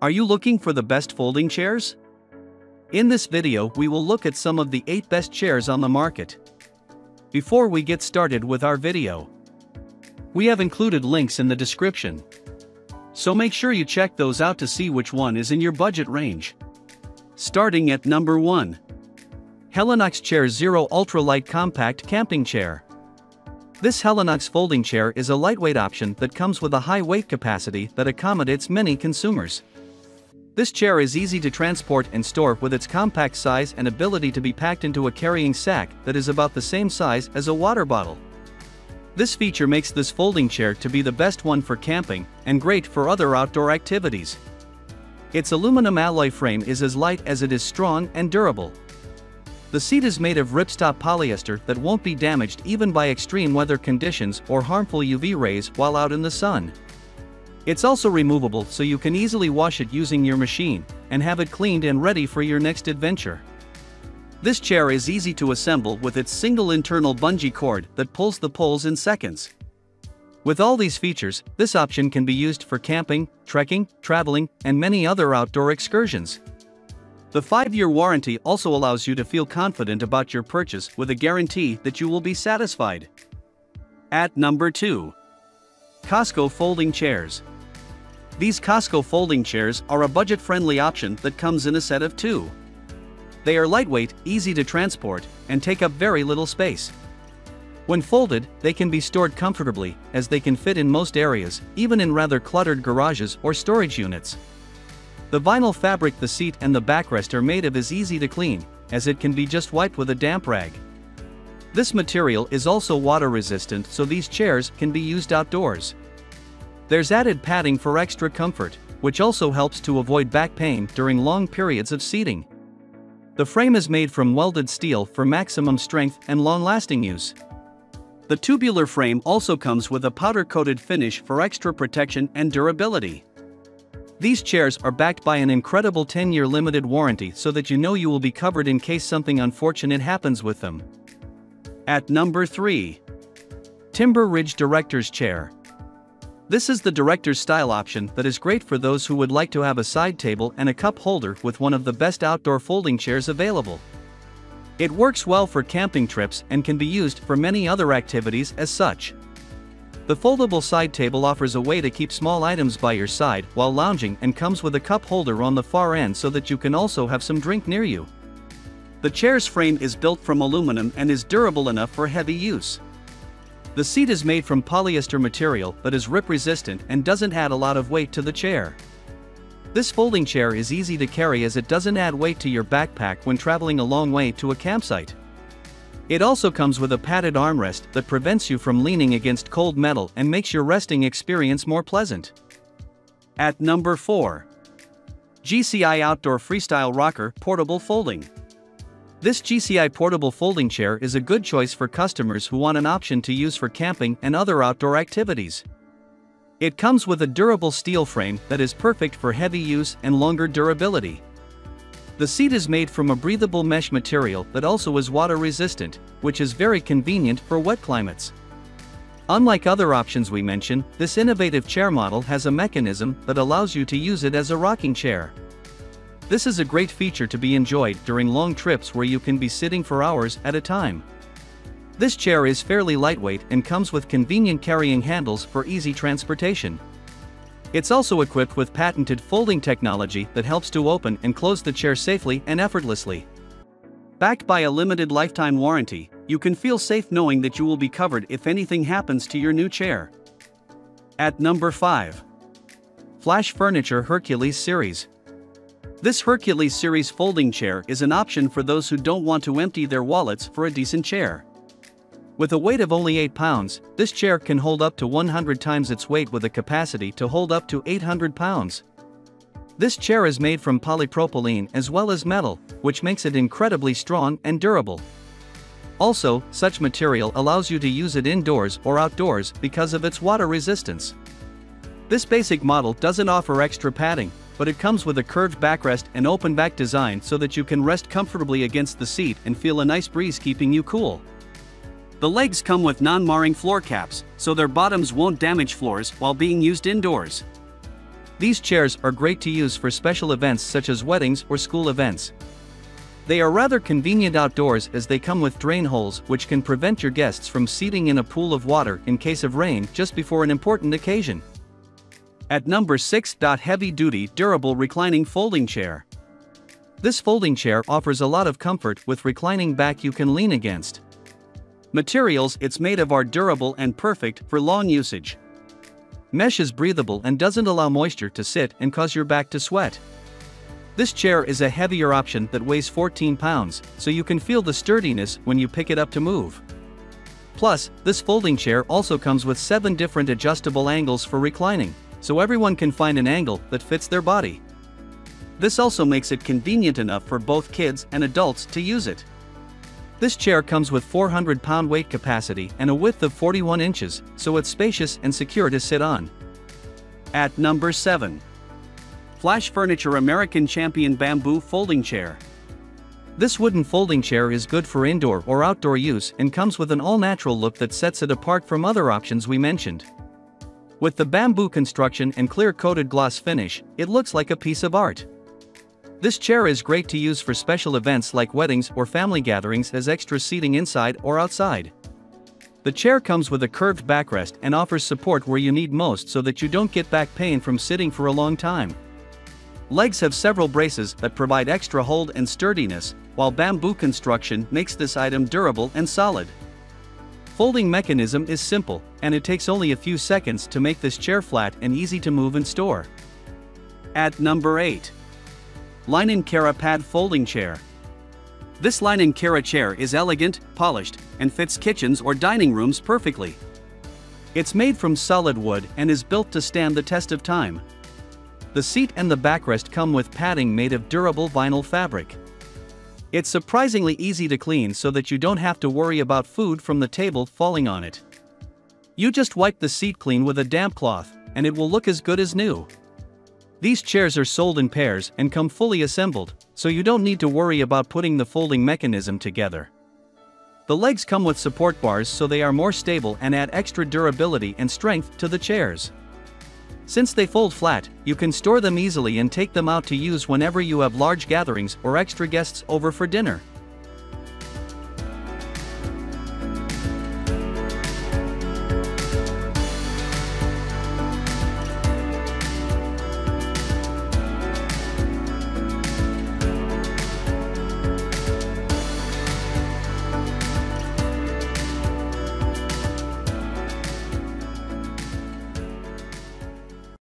Are you looking for the best folding chairs? In this video we will look at some of the 8 best chairs on the market. Before we get started with our video, we have included links in the description. So make sure you check those out to see which one is in your budget range. Starting at number 1. Helinox Chair Zero Ultra Light Compact Camping Chair. This Helinox folding chair is a lightweight option that comes with a high weight capacity that accommodates many consumers. This chair is easy to transport and store with its compact size and ability to be packed into a carrying sack that is about the same size as a water bottle. This feature makes this folding chair to be the best one for camping and great for other outdoor activities. Its aluminum alloy frame is as light as it is strong and durable. The seat is made of ripstop polyester that won't be damaged even by extreme weather conditions or harmful UV rays while out in the sun. It's also removable so you can easily wash it using your machine and have it cleaned and ready for your next adventure. This chair is easy to assemble with its single internal bungee cord that pulls the poles in seconds. With all these features, this option can be used for camping, trekking, traveling, and many other outdoor excursions. The 5-year warranty also allows you to feel confident about your purchase with a guarantee that you will be satisfied. At number 2. Cosco Folding Chairs these Cosco folding chairs are a budget-friendly option that comes in a set of two. They are lightweight, easy to transport, and take up very little space. When folded, they can be stored comfortably, as they can fit in most areas, even in rather cluttered garages or storage units. The vinyl fabric the seat and the backrest are made of is easy to clean, as it can be just wiped with a damp rag. This material is also water resistant so these chairs can be used outdoors. There's added padding for extra comfort, which also helps to avoid back pain during long periods of seating. The frame is made from welded steel for maximum strength and long-lasting use. The tubular frame also comes with a powder-coated finish for extra protection and durability. These chairs are backed by an incredible 10-year limited warranty so that you know you will be covered in case something unfortunate happens with them. At number 3. Timber Ridge Director's Chair. This is the director's style option that is great for those who would like to have a side table and a cup holder with one of the best outdoor folding chairs available. It works well for camping trips and can be used for many other activities as such. The foldable side table offers a way to keep small items by your side while lounging and comes with a cup holder on the far end so that you can also have some drink near you. The chair's frame is built from aluminum and is durable enough for heavy use. The seat is made from polyester material but is rip resistant and doesn't add a lot of weight to the chair. This folding chair is easy to carry as it doesn't add weight to your backpack when traveling a long way to a campsite. It also comes with a padded armrest that prevents you from leaning against cold metal and makes your resting experience more pleasant. At number 4. GCI Outdoor Freestyle Rocker Portable Folding. This GCI portable folding chair is a good choice for customers who want an option to use for camping and other outdoor activities. It comes with a durable steel frame that is perfect for heavy use and longer durability. The seat is made from a breathable mesh material that also is water resistant, which is very convenient for wet climates. Unlike other options we mentioned, this innovative chair model has a mechanism that allows you to use it as a rocking chair. This is a great feature to be enjoyed during long trips where you can be sitting for hours at a time. This chair is fairly lightweight and comes with convenient carrying handles for easy transportation. It's also equipped with patented folding technology that helps to open and close the chair safely and effortlessly. Backed by a limited lifetime warranty, you can feel safe knowing that you will be covered if anything happens to your new chair. At number 5. Flash Furniture Hercules Series. This Hercules series folding chair is an option for those who don't want to empty their wallets for a decent chair. With a weight of only 8 pounds, this chair can hold up to 100 times its weight with a capacity to hold up to 800 pounds. This chair is made from polypropylene as well as metal, which makes it incredibly strong and durable. Also, such material allows you to use it indoors or outdoors because of its water resistance. This basic model doesn't offer extra padding, but it comes with a curved backrest and open back design so that you can rest comfortably against the seat and feel a nice breeze keeping you cool. The legs come with non-marring floor caps, so their bottoms won't damage floors while being used indoors. These chairs are great to use for special events such as weddings or school events. They are rather convenient outdoors as they come with drain holes which can prevent your guests from seating in a pool of water in case of rain just before an important occasion. At number 6. Heavy Duty Durable Reclining Folding Chair. This folding chair offers a lot of comfort with reclining back you can lean against. Materials it's made of are durable and perfect for long usage. Mesh is breathable and doesn't allow moisture to sit and cause your back to sweat. This chair is a heavier option that weighs 14 pounds, so you can feel the sturdiness when you pick it up to move. Plus, this folding chair also comes with 7 different adjustable angles for reclining, so everyone can find an angle that fits their body. This also makes it convenient enough for both kids and adults to use it. This chair comes with 400 pound weight capacity and a width of 41 inches, so it's spacious and secure to sit on. At number 7. Flash Furniture American Champion Bamboo Folding Chair. This wooden folding chair is good for indoor or outdoor use and comes with an all-natural look that sets it apart from other options we mentioned. With the bamboo construction and clear-coated gloss finish, it looks like a piece of art. This chair is great to use for special events like weddings or family gatherings as extra seating inside or outside. The chair comes with a curved backrest and offers support where you need most so that you don't get back pain from sitting for a long time. Legs have several braces that provide extra hold and sturdiness, while bamboo construction makes this item durable and solid. Folding mechanism is simple, and it takes only a few seconds to make this chair flat and easy to move and store. At number 8. Linon Keira Pad Folding Chair. This Linon Keira chair is elegant, polished, and fits kitchens or dining rooms perfectly. It's made from solid wood and is built to stand the test of time. The seat and the backrest come with padding made of durable vinyl fabric. It's surprisingly easy to clean so that you don't have to worry about food from the table falling on it. You just wipe the seat clean with a damp cloth, and it will look as good as new. These chairs are sold in pairs and come fully assembled, so you don't need to worry about putting the folding mechanism together. The legs come with support bars so they are more stable and add extra durability and strength to the chairs. Since they fold flat, you can store them easily and take them out to use whenever you have large gatherings or extra guests over for dinner.